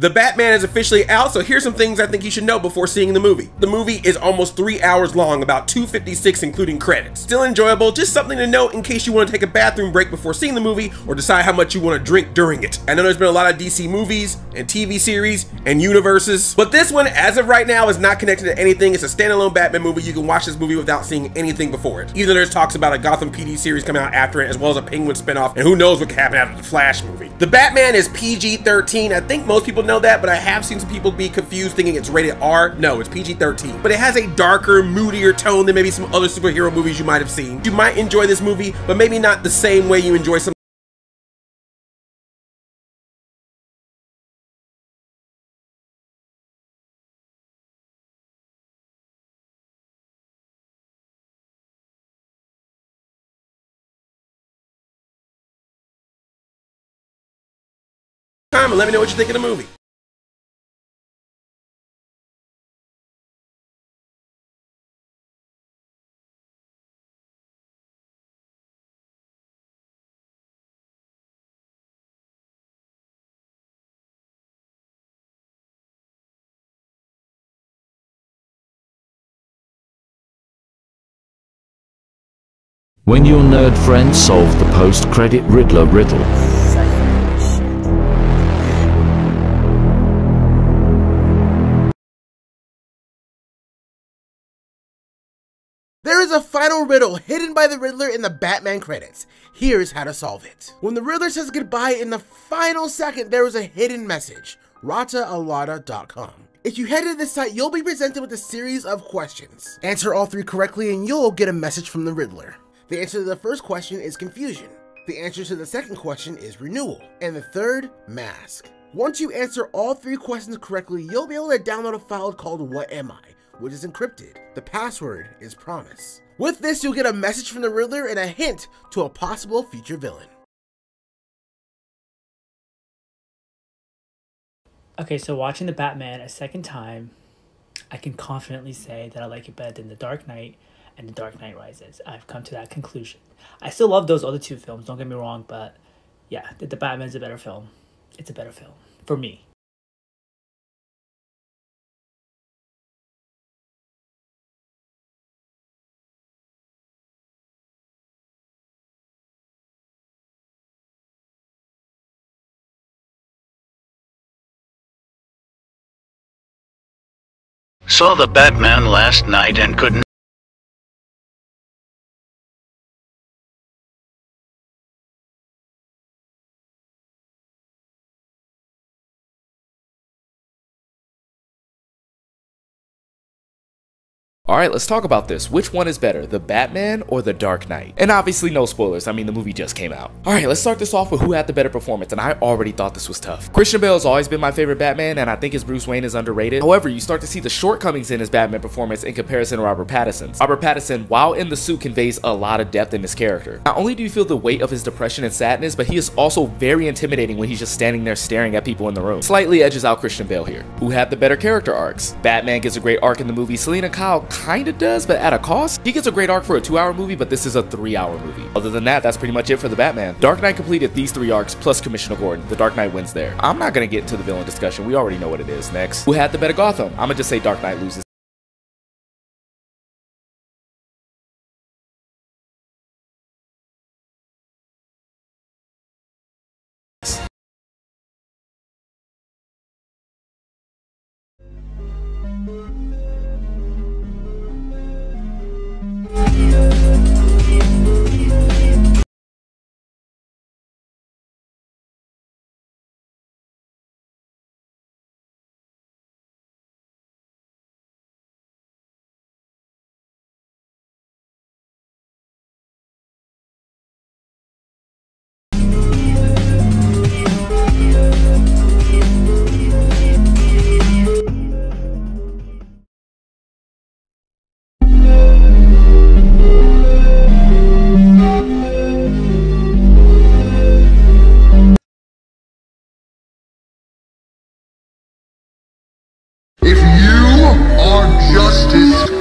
The Batman is officially out, so here's some things I think you should know before seeing the movie. The movie is almost three hours long, about 256 including credits. Still enjoyable, just something to note in case you want to take a bathroom break before seeing the movie or decide how much you want to drink during it. I know there's been a lot of DC movies and TV series and universes, but this one, as of right now, is not connected to anything. It's a standalone Batman movie. You can watch this movie without seeing anything before it. Either there's talks about a Gotham PD series coming out after it, as well as a Penguin spinoff, and who knows what could happen after the Flash movie. The Batman is PG-13. I think most people know that, but I have seen some people be confused thinking it's rated R. No, it's PG-13. But it has a darker, moodier tone than maybe some other superhero movies you might have seen. You might enjoy this movie, but maybe not the same way you enjoy some and let me know what you think of the movie. When your nerd friends solve the post-credit Riddler riddle. There is a final riddle hidden by the Riddler in the Batman credits. Here's how to solve it. When the Riddler says goodbye in the final second, there is a hidden message, rataalada.com. If you head to this site, you'll be presented with a series of questions. Answer all three correctly and you'll get a message from the Riddler. The answer to the first question is confusion. The answer to the second question is renewal. And the third, mask. Once you answer all three questions correctly, you'll be able to download a file called What Am I? which is encrypted. The password is promise. With this, you'll get a message from the Riddler and a hint to a possible future villain. Okay, so watching the Batman a second time, I can confidently say that I like it better than The Dark Knight and The Dark Knight Rises. I've come to that conclusion. I still love those other two films, don't get me wrong, but yeah, the, the Batman's a better film. It's a better film for me. Saw the Batman last night and couldn't Alright, let's talk about this. Which one is better, the Batman or the Dark Knight? And obviously no spoilers, I mean the movie just came out. Alright, let's start this off with who had the better performance, and I already thought this was tough. Christian Bale has always been my favorite Batman, and I think his Bruce Wayne is underrated. However, you start to see the shortcomings in his Batman performance in comparison to Robert Pattinson's. Robert Pattinson, while in the suit, conveys a lot of depth in his character. Not only do you feel the weight of his depression and sadness, but he is also very intimidating when he's just standing there staring at people in the room. Slightly edges out Christian Bale here. Who had the better character arcs? Batman gets a great arc in the movie, Selina Kyle kinda does, but at a cost. He gets a great arc for a two hour movie, but this is a three hour movie. Other than that, that's pretty much it for the Batman. Dark Knight completed these three arcs plus Commissioner Gordon. The Dark Knight wins there. I'm not gonna get into the villain discussion. We already know what it is. Next. Who had the better Gotham? I'm gonna just say Dark Knight loses. Justice